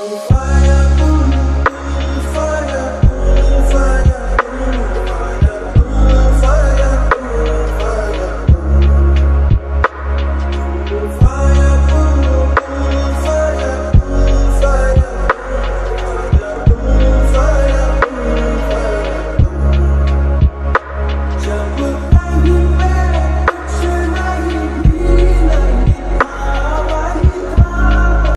Bye.